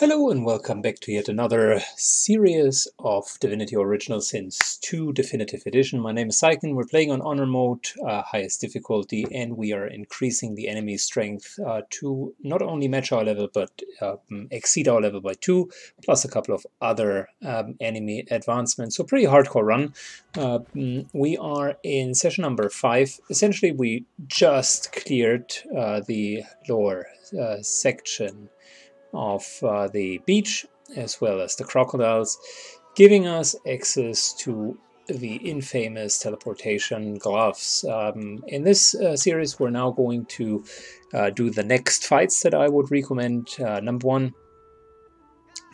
Hello and welcome back to yet another series of Divinity Original Sins 2 Definitive Edition. My name is Syken, we're playing on Honor Mode, uh, highest difficulty, and we are increasing the enemy strength uh, to not only match our level, but um, exceed our level by 2, plus a couple of other um, enemy advancements. So pretty hardcore run. Uh, we are in session number 5. Essentially we just cleared uh, the lower uh, section of uh, the beach as well as the crocodiles, giving us access to the infamous teleportation gloves. Um, in this uh, series, we're now going to uh, do the next fights that I would recommend. Uh, number one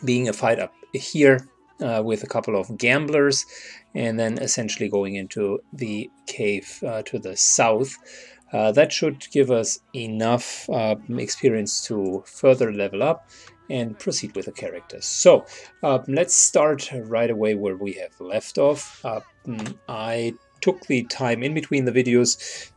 being a fight up here uh, with a couple of gamblers, and then essentially going into the cave uh, to the south. Uh, that should give us enough uh, experience to further level up and proceed with the characters. So uh, let's start right away where we have left off. Uh, I took the time in between the videos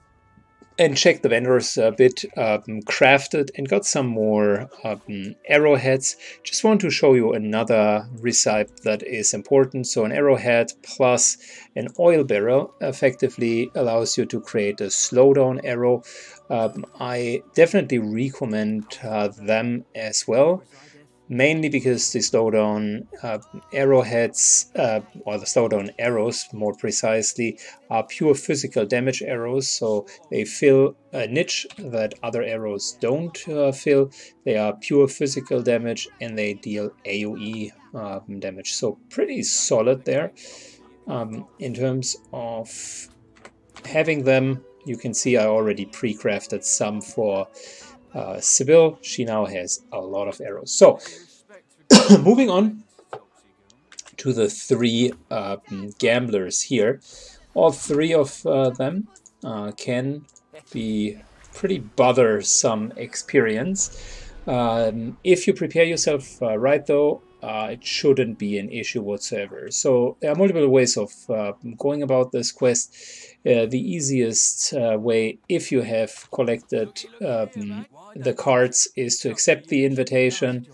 and checked the vendors a bit, um, crafted and got some more um, arrowheads. Just want to show you another recipe that is important. So an arrowhead plus an oil barrel effectively allows you to create a slowdown arrow. Um, I definitely recommend uh, them as well mainly because the slowdown uh, arrowheads, uh, or the slowdown arrows more precisely, are pure physical damage arrows, so they fill a niche that other arrows don't uh, fill. They are pure physical damage and they deal AoE um, damage, so pretty solid there. Um, in terms of having them, you can see I already pre-crafted some for uh, Sebille, she now has a lot of arrows. So, moving on to the three uh, gamblers here. All three of uh, them uh, can be pretty bothersome experience. Um, if you prepare yourself uh, right though, uh, it shouldn't be an issue whatsoever. So there are multiple ways of uh, going about this quest. Uh, the easiest uh, way, if you have collected um, the cards, is to accept the invitation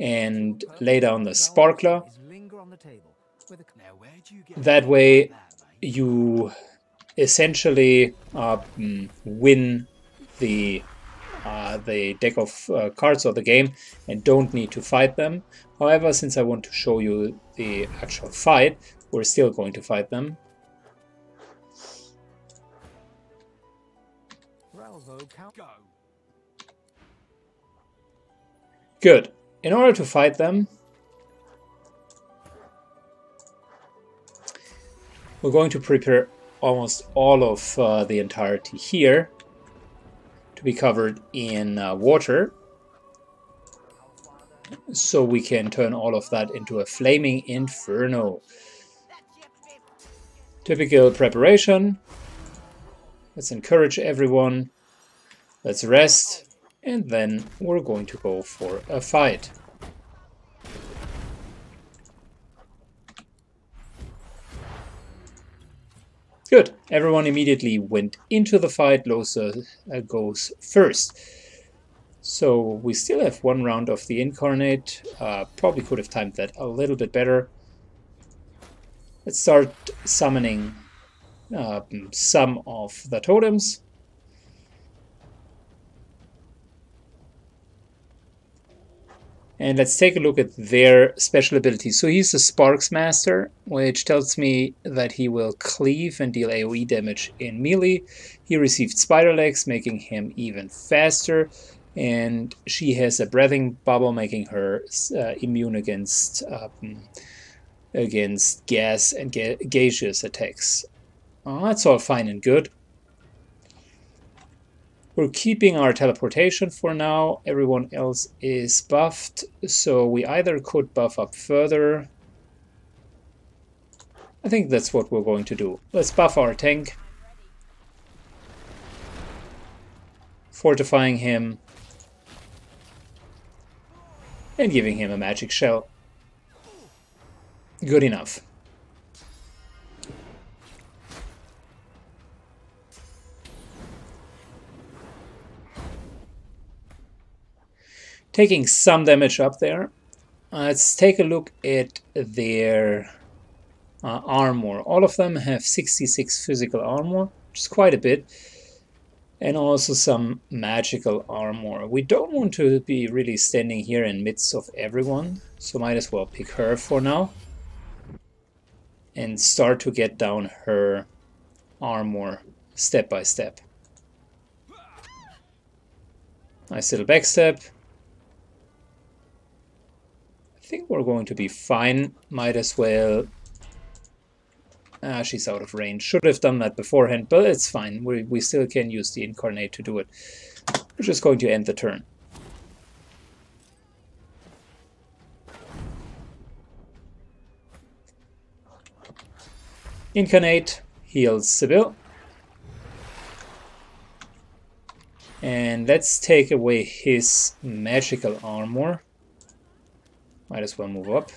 and lay down the sparkler. That way you essentially um, win the uh, the deck of uh, cards of the game and don't need to fight them. However, since I want to show you the actual fight, we're still going to fight them. Good. In order to fight them, we're going to prepare almost all of uh, the entirety here be covered in uh, water so we can turn all of that into a flaming inferno. Typical preparation. Let's encourage everyone. Let's rest. And then we're going to go for a fight. Good. Everyone immediately went into the fight. Lohse uh, goes first. So we still have one round of the Incarnate. Uh, probably could have timed that a little bit better. Let's start summoning uh, some of the totems. And let's take a look at their special abilities. So he's a Sparks Master, which tells me that he will cleave and deal AoE damage in melee. He received Spider Legs, making him even faster. And she has a breathing bubble, making her uh, immune against um, against gas and ga gaseous attacks. Oh, that's all fine and good. We're keeping our teleportation for now. Everyone else is buffed, so we either could buff up further. I think that's what we're going to do. Let's buff our tank. Fortifying him. And giving him a magic shell. Good enough. Taking some damage up there. let's take a look at their uh, armor. All of them have 66 physical armor, which is quite a bit, and also some magical armor. We don't want to be really standing here in midst of everyone, so might as well pick her for now and start to get down her armor step by step. Nice little backstep. I think we're going to be fine. Might as well... Ah, she's out of range. Should have done that beforehand, but it's fine. We, we still can use the Incarnate to do it. We're just going to end the turn. Incarnate heals Sebille. And let's take away his magical armor. Might as well move up.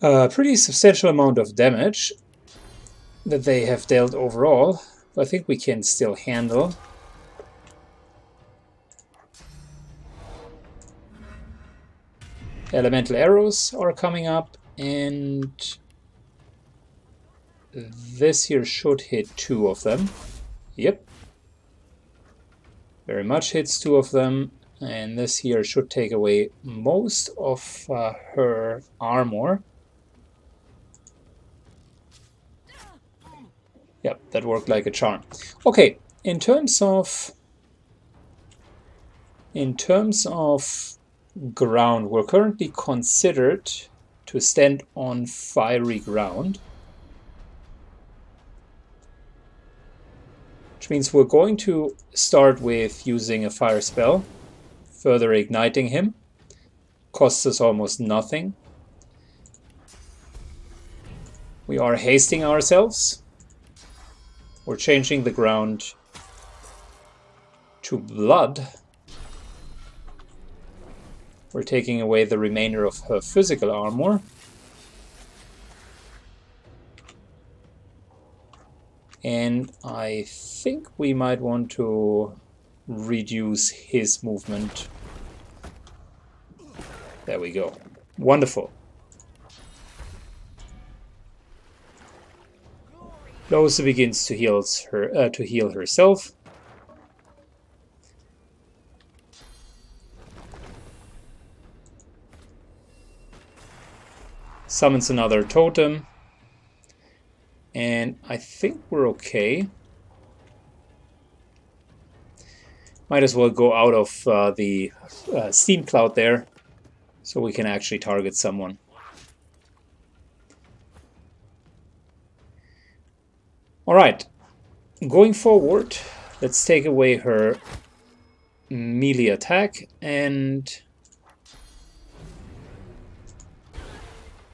A pretty substantial amount of damage that they have dealt overall. But I think we can still handle. elemental arrows are coming up and this here should hit two of them. Yep. Very much hits two of them and this here should take away most of uh, her armor. Yep, that worked like a charm. Okay, in terms of in terms of ground. We're currently considered to stand on fiery ground. Which means we're going to start with using a fire spell, further igniting him. Costs us almost nothing. We are hasting ourselves. We're changing the ground to blood. We're taking away the remainder of her physical armor. And I think we might want to reduce his movement. There we go. Wonderful. Lohse begins to heal her uh, to heal herself. summons another totem. And I think we're okay. Might as well go out of uh, the uh, steam cloud there so we can actually target someone. Alright, going forward, let's take away her melee attack and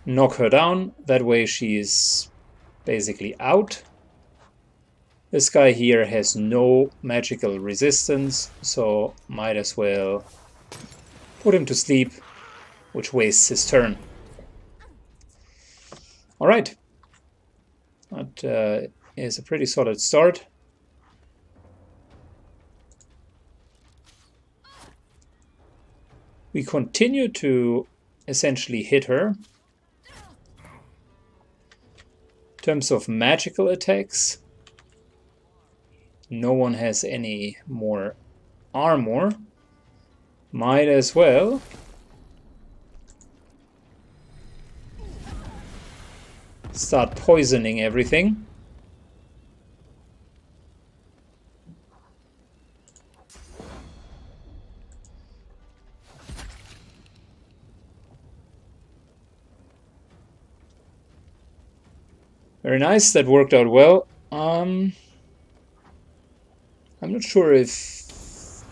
knock her down. That way she's basically out. This guy here has no magical resistance, so might as well put him to sleep, which wastes his turn. Alright. That uh, is a pretty solid start. We continue to essentially hit her terms of magical attacks, no one has any more armor. Might as well start poisoning everything. Very nice, that worked out well. Um, I'm not sure if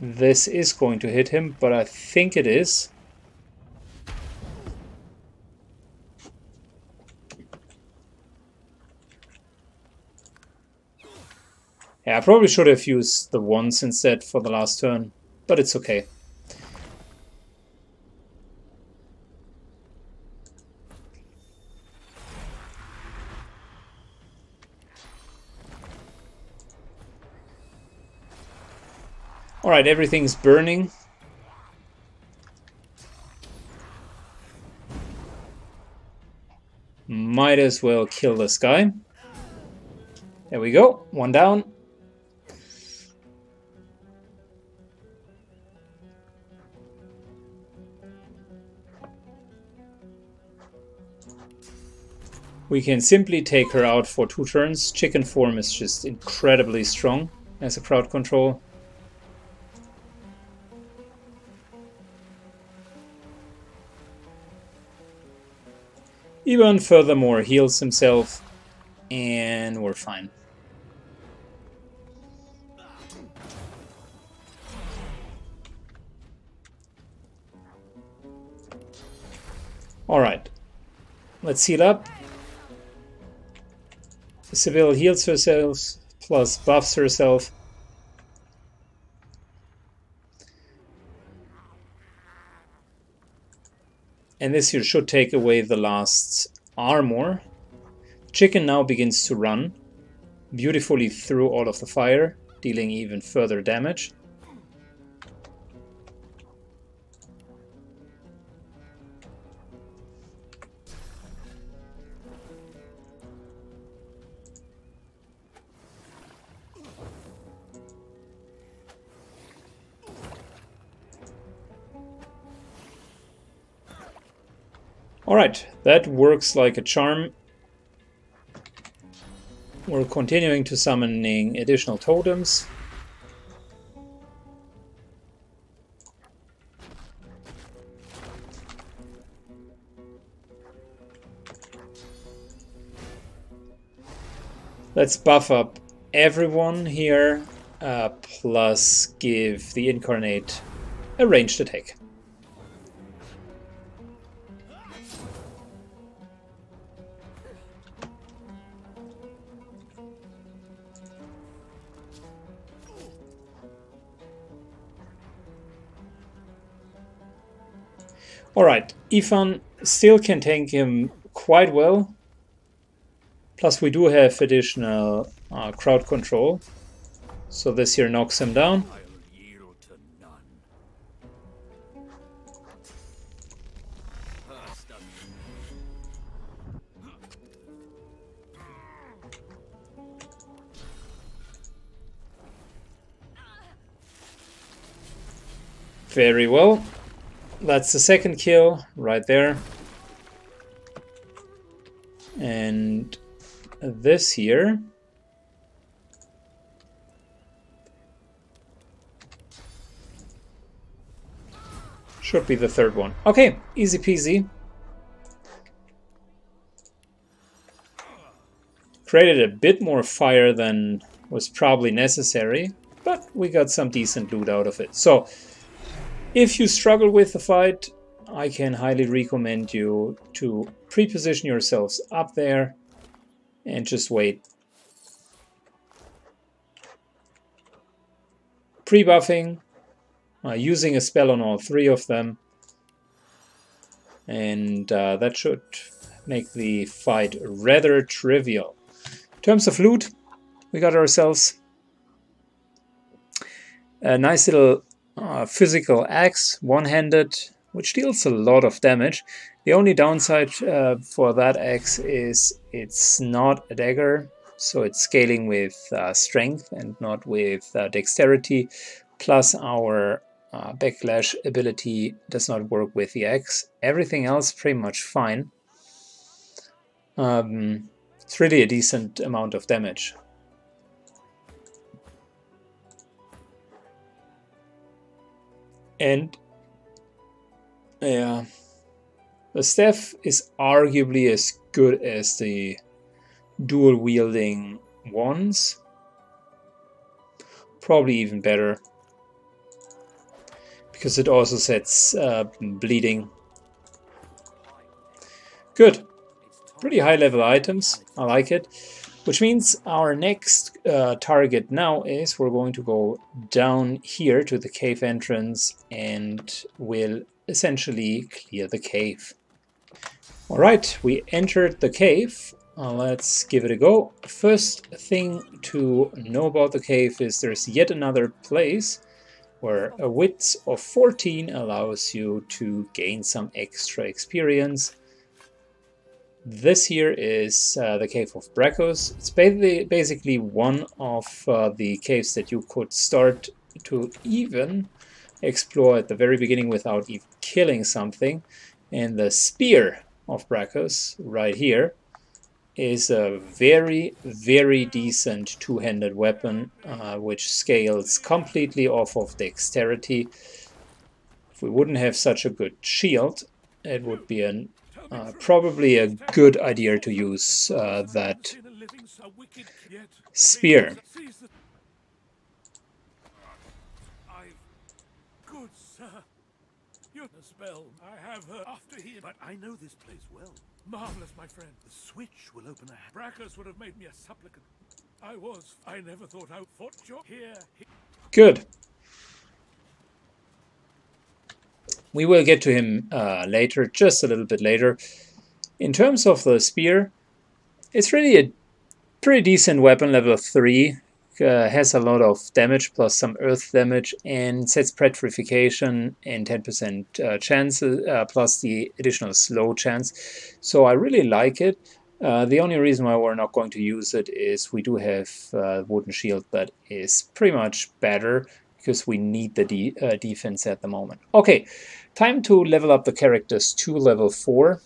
this is going to hit him, but I think it is. Yeah, I probably should have used the ones instead for the last turn, but it's okay. Alright, everything's burning. Might as well kill this guy. There we go, one down. We can simply take her out for two turns. Chicken form is just incredibly strong as a crowd control. Ifan furthermore heals himself and we're fine. Alright, let's heal up. Sebille heals herself, plus buffs herself. And this here should take away the last armor. Chicken now begins to run beautifully through all of the fire, dealing even further damage. Alright, that works like a charm. We're continuing to summoning additional totems. Let's buff up everyone here, uh, plus give the Incarnate a ranged attack. Alright, Ifan still can tank him quite well. Plus we do have additional uh, crowd control. So this here knocks him down. Very well. That's the second kill right there. And this here. Should be the third one. Okay, easy peasy. Created a bit more fire than was probably necessary, but we got some decent loot out of it. So, if you struggle with the fight, I can highly recommend you to pre-position yourselves up there and just wait. Pre-buffing, uh, using a spell on all three of them, and uh, that should make the fight rather trivial. In terms of loot, we got ourselves a nice little uh, physical axe, one-handed, which deals a lot of damage. The only downside uh, for that axe is it's not a dagger, so it's scaling with uh, strength and not with uh, dexterity. Plus our uh, backlash ability does not work with the axe. Everything else pretty much fine. Um, it's really a decent amount of damage. And yeah, the staff is arguably as good as the dual wielding ones. Probably even better. Because it also sets uh, bleeding. Good. Pretty high level items. I like it. Which means our next uh, target now is we're going to go down here to the cave entrance and we'll essentially clear the cave. Alright, we entered the cave. Uh, let's give it a go. First thing to know about the cave is there's yet another place where a Wits of 14 allows you to gain some extra experience. This here is uh, the Cave of Braccus. It's basically one of uh, the caves that you could start to even explore at the very beginning without even killing something. And the Spear of Braccus, right here, is a very, very decent two-handed weapon, uh, which scales completely off of dexterity. If we wouldn't have such a good shield, it would be an, uh, probably a good idea to use uh, that spear. Good, sir. You're a spell. I have her after him. But I know this place well. Marvelous, my friend. The switch will open a... Would have made me a supplicant. I was. I never thought I fought. Here, here. Good. We will get to him uh, later, just a little bit later. In terms of the spear, it's really a pretty decent weapon, level 3 uh, has a lot of damage plus some earth damage and sets petrification and 10% uh, chance uh, plus the additional slow chance. So I really like it. Uh, the only reason why we're not going to use it is we do have uh, wooden shield that is pretty much better because we need the de uh, defense at the moment. Okay, time to level up the characters to level 4.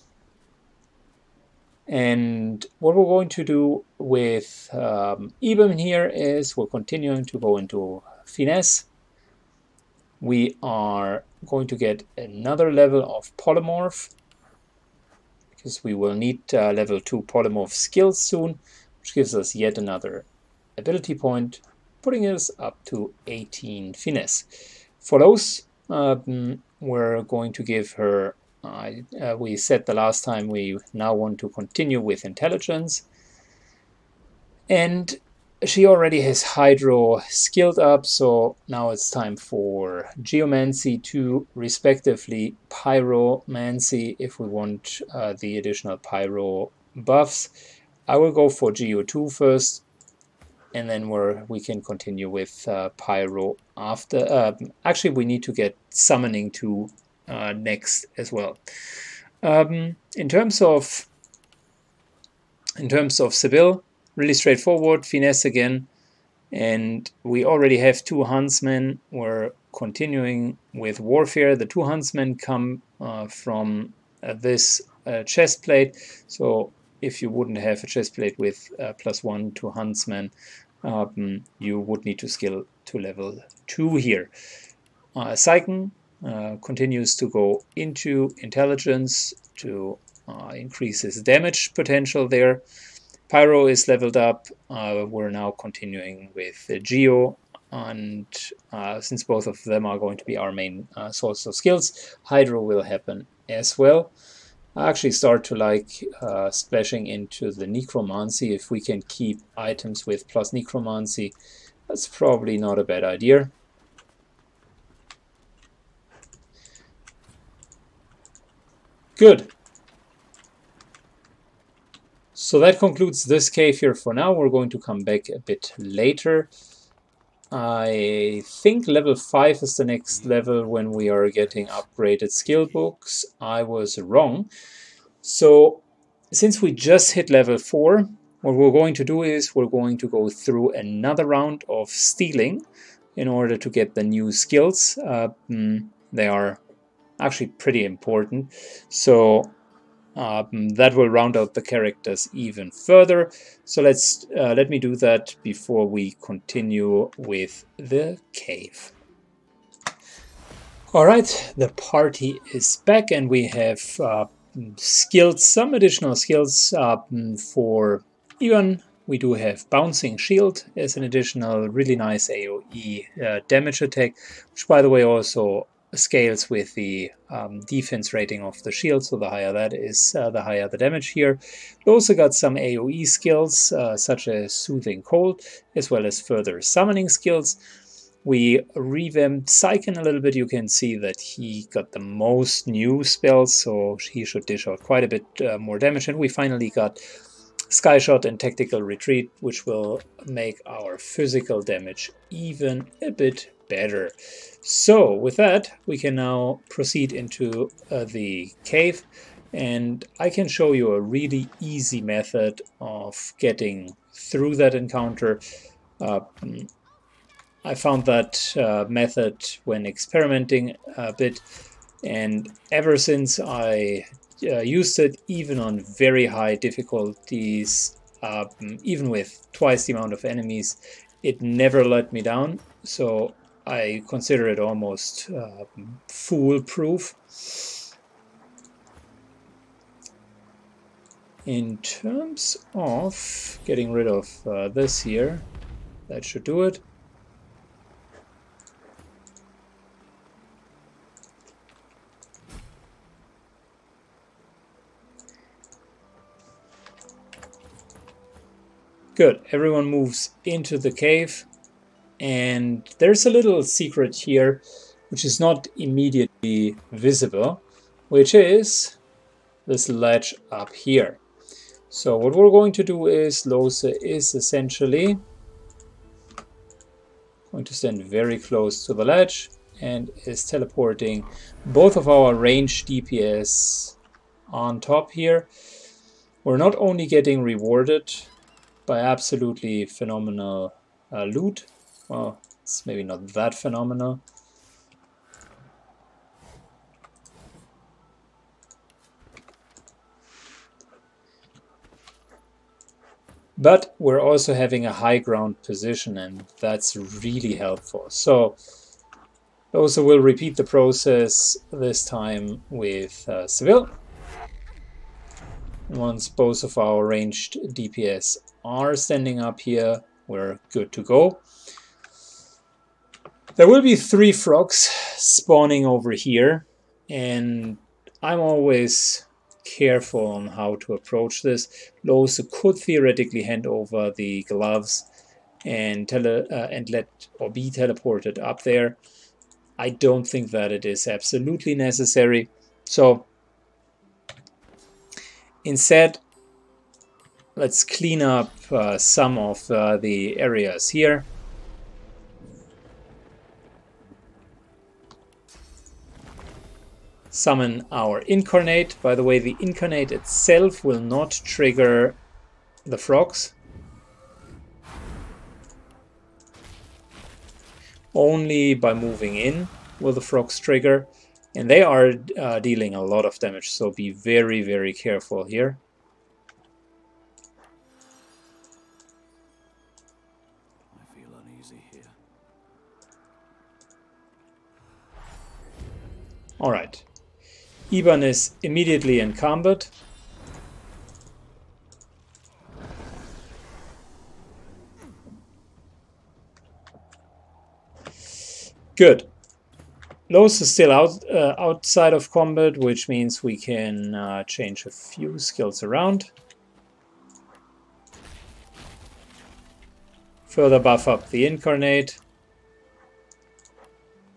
And what we're going to do with um, here is we're continuing to go into finesse. We are going to get another level of polymorph because we will need uh, level 2 polymorph skills soon, which gives us yet another ability point, putting us up to 18 finesse. For those, um, we're going to give her uh, uh, we said the last time we now want to continue with intelligence. And she already has Hydro skilled up, so now it's time for Geomancy to respectively Pyromancy if we want uh, the additional Pyro buffs. I will go for Geo2 first, and then we're, we can continue with uh, Pyro after. Uh, actually, we need to get Summoning to uh, next as well. Um, in terms of in terms of Sebille, really straightforward, finesse again, and we already have two huntsmen. We're continuing with warfare. The two huntsmen come uh, from uh, this uh, chest plate, so if you wouldn't have a chest plate with uh, plus one to huntsman, um, you would need to skill to level two here. Uh, Syken uh, continues to go into intelligence to uh, increase his damage potential there. Pyro is leveled up. Uh, we're now continuing with Geo, and uh, since both of them are going to be our main uh, source of skills, Hydro will happen as well. I actually start to like uh, splashing into the Necromancy. If we can keep items with plus Necromancy, that's probably not a bad idea. Good. So that concludes this cave here for now. We're going to come back a bit later. I think level 5 is the next level when we are getting upgraded skill books. I was wrong. So since we just hit level 4, what we're going to do is we're going to go through another round of stealing in order to get the new skills. Uh, they are actually pretty important. So um, that will round out the characters even further. So let's uh, let me do that before we continue with the cave. All right, the party is back and we have uh, skilled some additional skills uh, for Ifan. We do have Bouncing Shield as an additional really nice AoE uh, damage attack, which by the way also scales with the um, defense rating of the shield, so the higher that is, uh, the higher the damage here. We also got some AoE skills, uh, such as Soothing Cold, as well as further summoning skills. We revamped Syken a little bit. You can see that he got the most new spells, so he should dish out quite a bit uh, more damage. And we finally got Sky Shot and Tactical Retreat, which will make our physical damage even a bit better. So with that, we can now proceed into uh, the cave and I can show you a really easy method of getting through that encounter. Uh, I found that uh, method when experimenting a bit and ever since I uh, used it even on very high difficulties, um, even with twice the amount of enemies, it never let me down. So I consider it almost uh, foolproof. In terms of getting rid of uh, this here, that should do it. Good, everyone moves into the cave and there's a little secret here which is not immediately visible, which is this ledge up here. So what we're going to do is Lohse is essentially going to stand very close to the ledge and is teleporting both of our range DPS on top here. We're not only getting rewarded by absolutely phenomenal uh, loot, well, it's maybe not that phenomenal, But we're also having a high ground position and that's really helpful. So also we'll repeat the process this time with uh, Sebille. Once both of our ranged DPS are standing up here, we're good to go. There will be three frogs spawning over here and I'm always careful on how to approach this. Lohse could theoretically hand over the gloves and tele uh, and let or be teleported up there. I don't think that it is absolutely necessary. So instead, let's clean up uh, some of uh, the areas here. Summon our incarnate. By the way, the incarnate itself will not trigger the frogs. Only by moving in will the frogs trigger. And they are uh, dealing a lot of damage, so be very, very careful here. Ifan is immediately in combat. Good. Lohse is still out uh, outside of combat, which means we can uh, change a few skills around. Further buff up the Incarnate.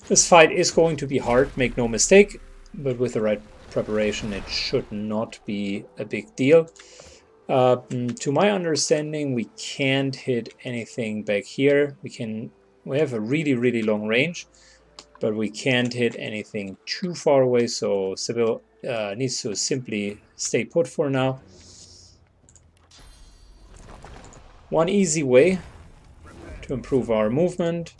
This fight is going to be hard, make no mistake but with the right preparation it should not be a big deal. Uh, to my understanding we can't hit anything back here. We can we have a really really long range but we can't hit anything too far away so Sebille uh, needs to simply stay put for now. One easy way to improve our movement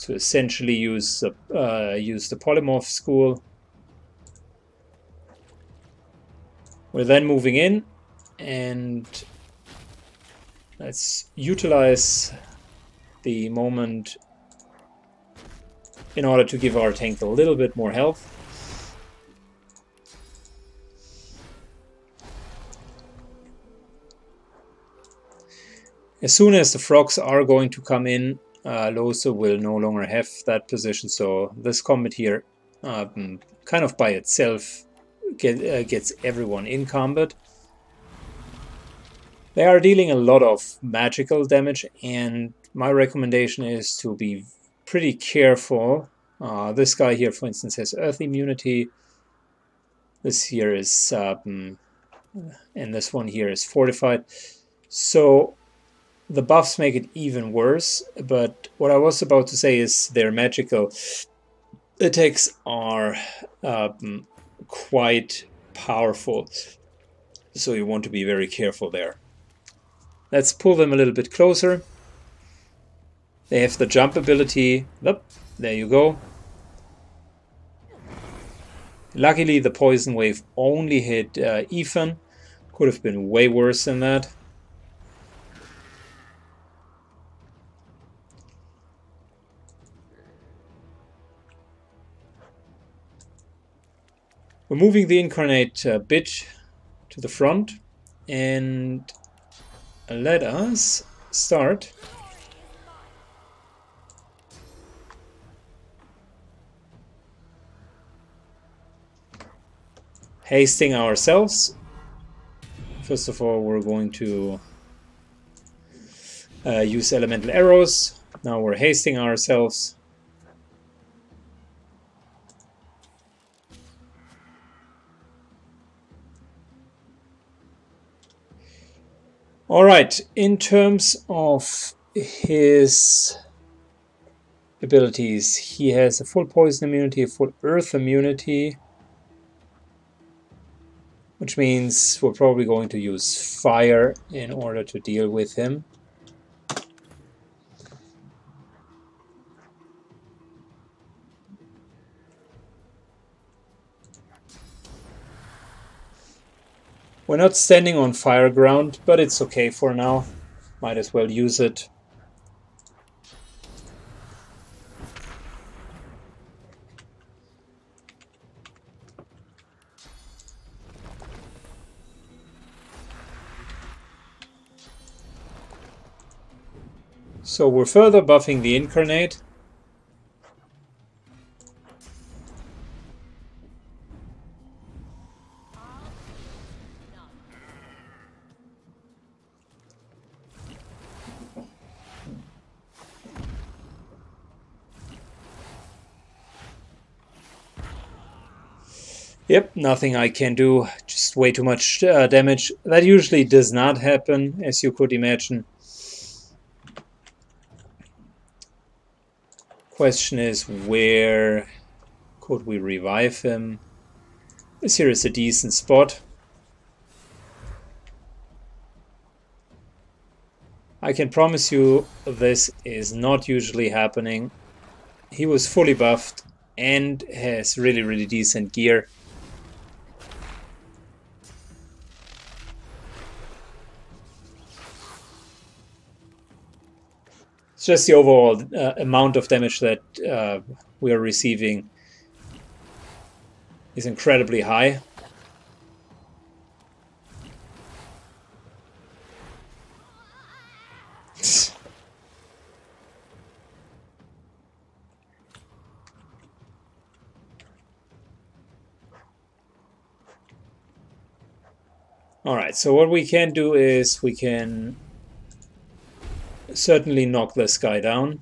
to essentially use uh, use the polymorph school. We're then moving in and let's utilize the moment in order to give our tank a little bit more health. As soon as the frogs are going to come in, uh, will no longer have that position, so this combat here, um, kind of by itself, get, uh, gets everyone in combat. They are dealing a lot of magical damage, and my recommendation is to be pretty careful. Uh, this guy here, for instance, has earth immunity. This here is, um, and this one here is fortified. So the buffs make it even worse, but what I was about to say is their magical attacks are um, quite powerful, so you want to be very careful there. Let's pull them a little bit closer. They have the jump ability. There you go. Luckily, the poison wave only hit uh, Ifan. Could have been way worse than that. We're moving the incarnate uh, bit to the front and let us start hasting ourselves. First of all, we're going to uh, use elemental arrows. Now we're hasting ourselves. All right, in terms of his abilities, he has a full poison immunity, a full earth immunity, which means we're probably going to use fire in order to deal with him. We're not standing on fire ground, but it's okay for now. Might as well use it. So we're further buffing the incarnate. Nothing I can do, just way too much uh, damage. That usually does not happen, as you could imagine. Question is, where could we revive him? This here is a decent spot. I can promise you this is not usually happening. He was fully buffed and has really, really decent gear. It's just the overall uh, amount of damage that uh, we are receiving is incredibly high. Alright, so what we can do is we can certainly knock this guy down.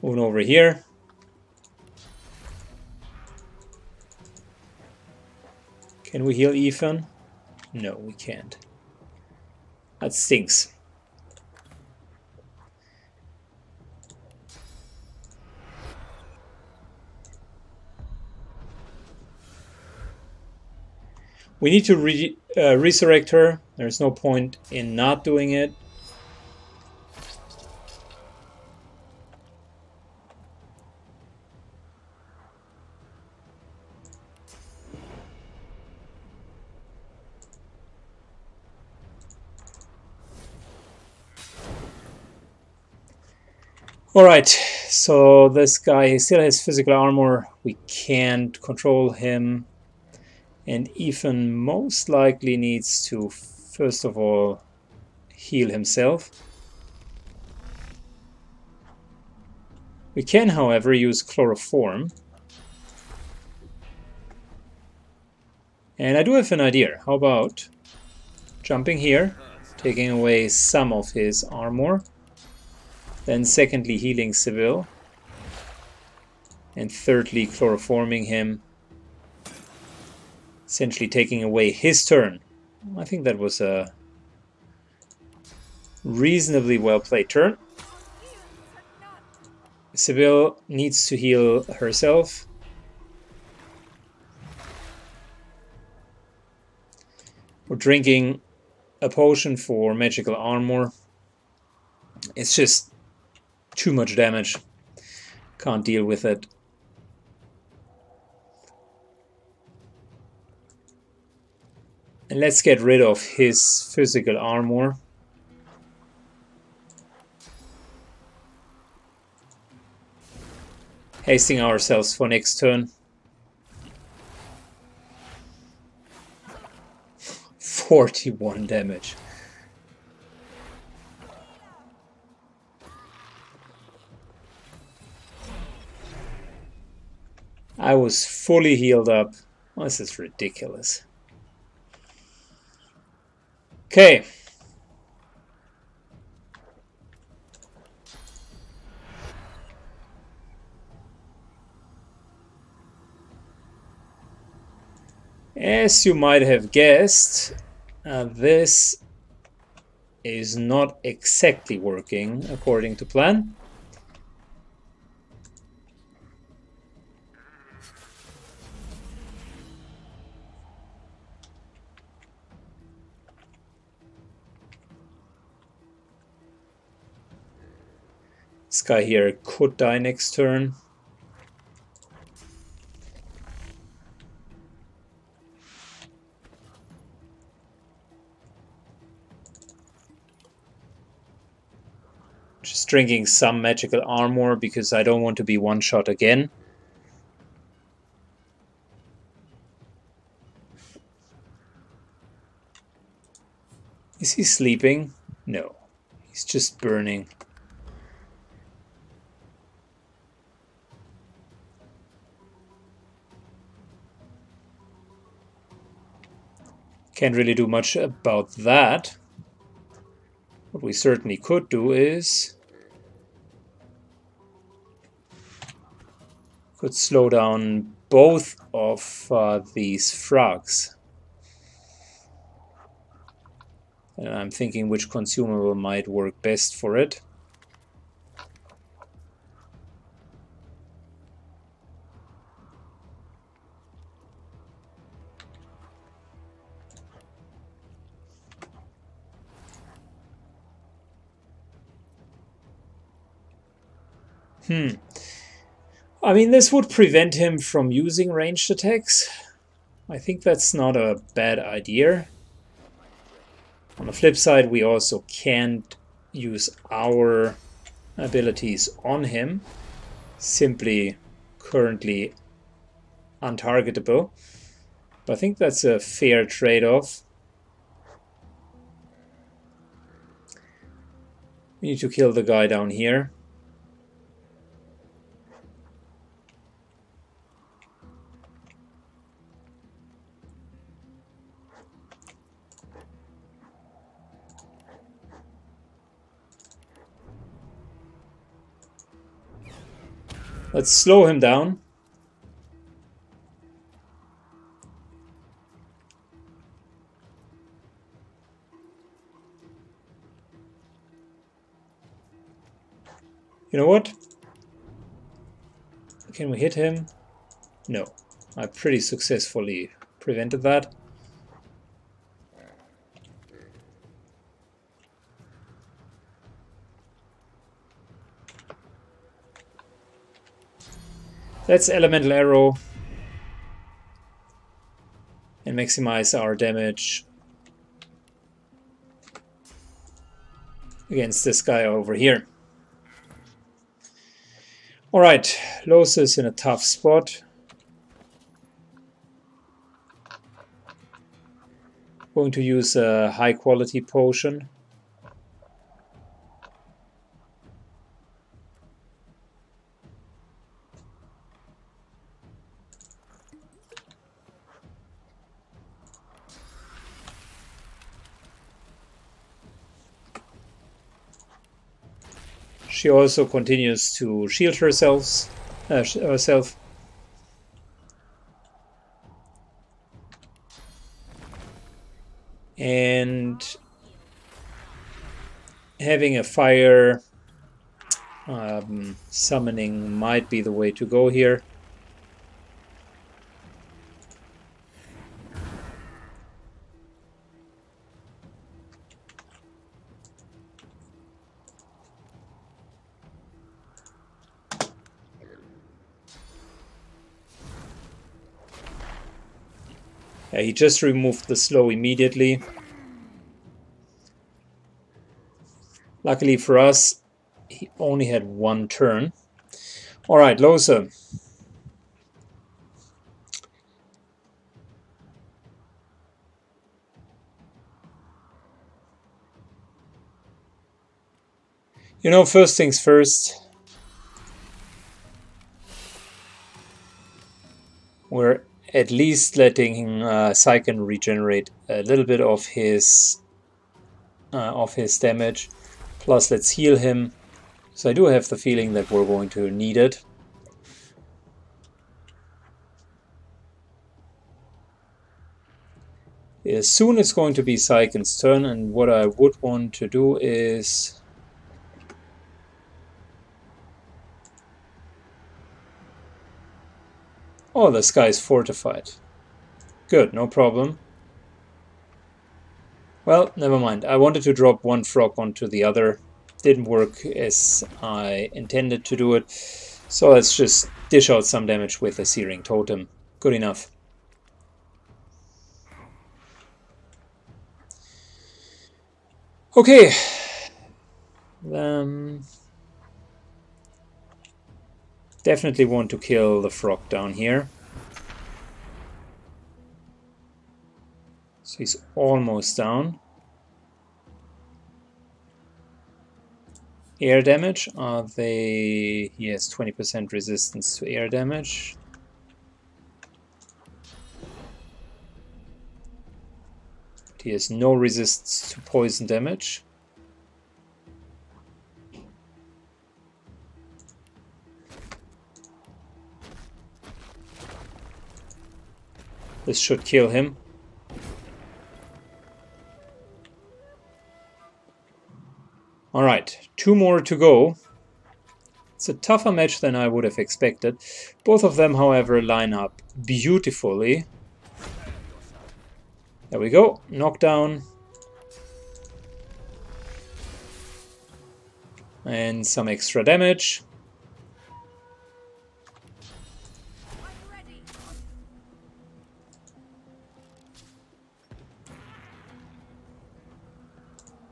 Moving over here. Can we heal Ifan? No, we can't. That stinks. We need to re uh, resurrect her. There's no point in not doing it. Alright, so this guy he still has physical armor. We can't control him. And Ifan most likely needs to, first of all, heal himself. We can, however, use chloroform. And I do have an idea. How about jumping here, taking away some of his armor, then secondly healing Sebille, And thirdly, chloroforming him. Essentially taking away his turn. I think that was a reasonably well played turn. Sebille needs to heal herself. We're drinking a potion for magical armor. It's just too much damage. Can't deal with it. And let's get rid of his physical armor. Hasting ourselves for next turn. 41 damage. I was fully healed up. this is ridiculous. Okay. As you might have guessed, uh, this is not exactly working according to plan. This guy here could die next turn. Just drinking some magical armor because I don't want to be one shot again. Is he sleeping? No. He's just burning. Can't really do much about that. What we certainly could do is could slow down both of uh, these frogs. And I'm thinking which consumable might work best for it. Hmm. I mean, this would prevent him from using ranged attacks. I think that's not a bad idea. On the flip side, we also can't use our abilities on him. Simply currently untargetable. But I think that's a fair trade-off. We need to kill the guy down here. Let's slow him down. You know what? Can we hit him? No. I pretty successfully prevented that. Let's elemental arrow and maximize our damage against this guy over here. Alright, Lohse in a tough spot. Going to use a high quality potion. She also continues to shield herself. uh, herself. And having a fire um, summoning might be the way to go here. He just removed the slow immediately. Luckily for us, he only had one turn. Alright, Lohse. You know, first things first, at least letting uh, Syken regenerate a little bit of his uh, of his damage. Plus, let's heal him. So I do have the feeling that we're going to need it. As soon it's going to be Syken's turn, and what I would want to do is Oh, the sky is fortified. Good, no problem. Well, never mind. I wanted to drop one frog onto the other. Didn't work as I intended to do it. So let's just dish out some damage with a Searing Totem. Good enough. Okay. Um, Definitely want to kill the frog down here. So he's almost down. Air damage, are they... He has 20% resistance to air damage. He has no resistance to poison damage. This should kill him. Alright, two more to go. It's a tougher match than I would have expected. Both of them, however, line up beautifully. There we go, knockdown. And some extra damage.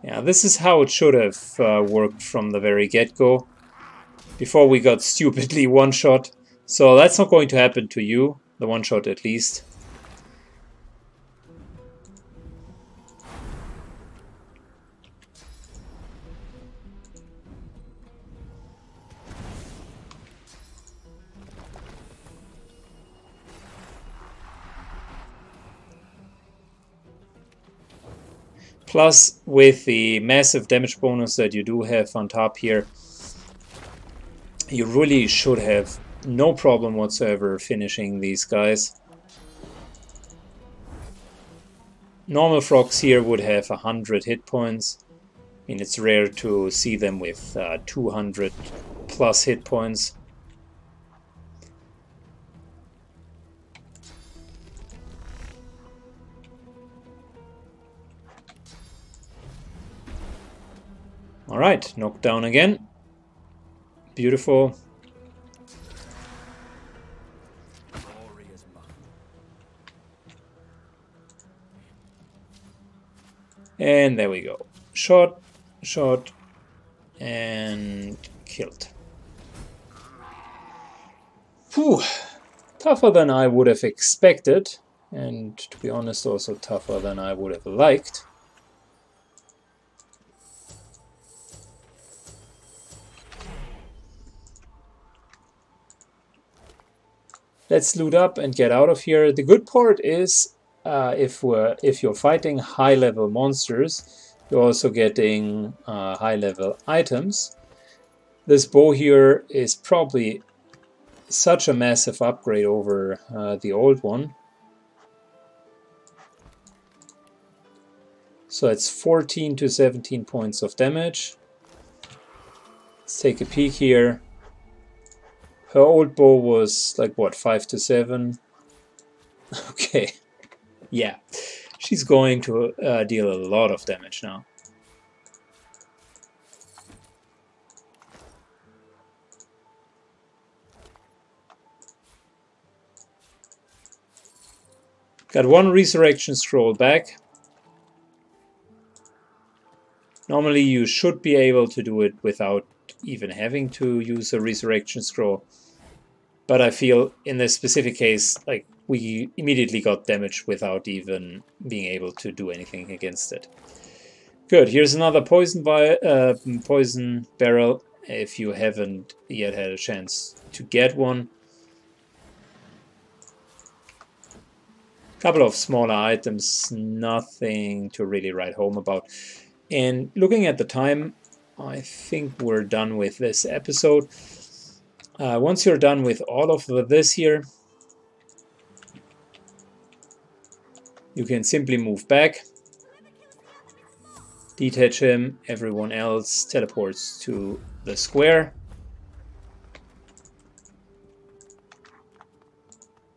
Yeah, this is how it should have uh, worked from the very get-go. Before we got stupidly one-shot. So that's not going to happen to you. The one-shot at least. Plus, with the massive damage bonus that you do have on top here, you really should have no problem whatsoever finishing these guys. Normal frogs here would have 100 hit points. I mean, it's rare to see them with uh, 200 plus hit points. Alright, knocked down again. Beautiful. And there we go. Shot, shot, and killed. Whew. Tougher than I would have expected, and to be honest also tougher than I would have liked. Let's loot up and get out of here. The good part is uh, if we're if you're fighting high level monsters, you're also getting uh, high level items. This bow here is probably such a massive upgrade over uh, the old one. So it's 14 to 17 points of damage. Let's take a peek here. Her old bow was like what, 5 to 7? Okay, yeah, she's going to uh, deal a lot of damage now. Got one resurrection scroll back. Normally you should be able to do it without even having to use a resurrection scroll. But I feel in this specific case, like we immediately got damage without even being able to do anything against it. Good, here's another poison, uh, poison barrel if you haven't yet had a chance to get one. Couple of smaller items, nothing to really write home about. And looking at the time, I think we're done with this episode. Uh, once you're done with all of this here, You can simply move back, detach him, everyone else teleports to the square.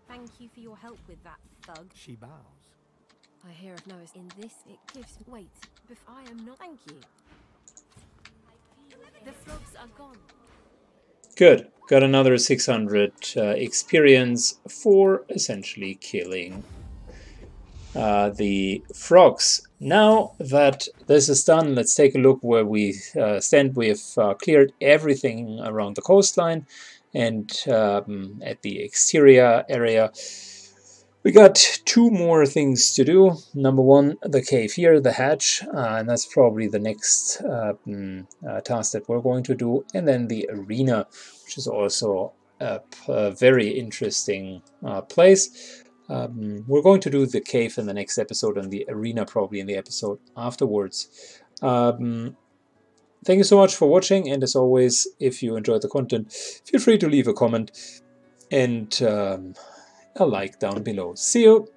Thank you for your help with that, thug. She bows. I hear of Noah's in this. It gives wait. If I am not, thank you. The frogs are gone. Good. Got another 600 uh, experience for essentially killing uh, the frogs. Now that this is done, let's take a look where we uh, stand. We have uh, cleared everything around the coastline and um, at the exterior area. We got two more things to do. Number one, the cave here, the hatch, uh, and that's probably the next um, uh, task that we're going to do. And then the arena, which is also a, a very interesting uh, place. Um, we're going to do the cave in the next episode and the arena probably in the episode afterwards. Um, thank you so much for watching and as always, if you enjoyed the content, feel free to leave a comment and um, a like down below. See you!